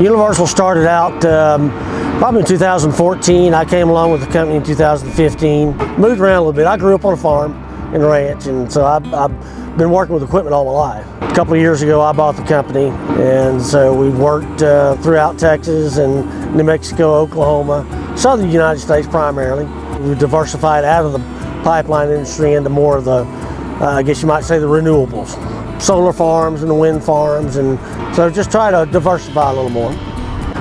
Universal started out um, probably in 2014. I came along with the company in 2015. Moved around a little bit. I grew up on a farm and ranch, and so I've, I've been working with equipment all my life. A couple of years ago, I bought the company, and so we've worked uh, throughout Texas and New Mexico, Oklahoma, southern United States primarily. We've diversified out of the pipeline industry into more of the, uh, I guess you might say, the renewables solar farms and the wind farms, and so just try to diversify a little more.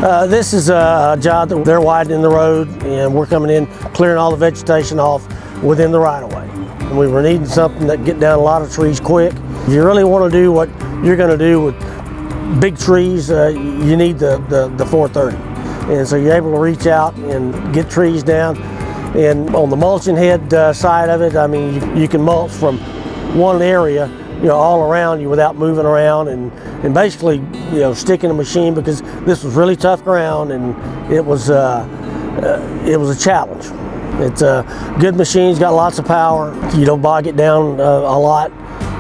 Uh, this is a job that they're widening the road, and we're coming in clearing all the vegetation off within the right of way. And we were needing something that get down a lot of trees quick. If you really want to do what you're going to do with big trees, uh, you need the, the, the 430. And so you're able to reach out and get trees down. And on the mulching head uh, side of it, I mean, you, you can mulch from one area you know, all around you without moving around and, and basically, you know, sticking a machine because this was really tough ground and it was, uh, uh, it was a challenge. It's a good machine, it's got lots of power. You don't bog it down uh, a lot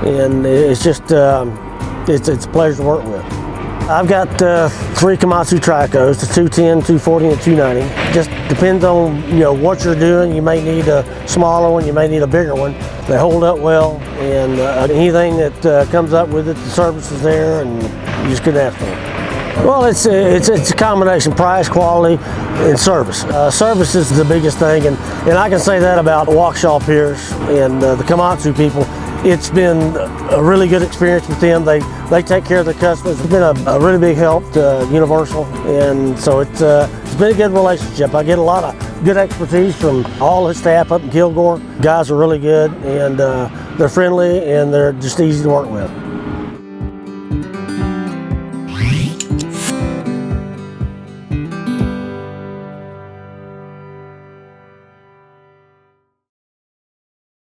and it's just, um, it's, it's a pleasure to work with. I've got uh, three Komatsu trackhoes, the 210, 240, and 290. Just depends on you know what you're doing. You may need a smaller one, you may need a bigger one. They hold up well, and uh, anything that uh, comes up with it, the service is there, and you just couldn't ask for it. Well, it's it's it's a combination: price, quality, and service. Uh, service is the biggest thing, and and I can say that about Waukesha Pearce and uh, the Komatsu people it's been a really good experience with them. They they take care of their customers. It's been a, a really big help to Universal, and so it's uh, it's been a good relationship. I get a lot of good expertise from all the staff up in Kilgore. Guys are really good, and uh, they're friendly, and they're just easy to work with.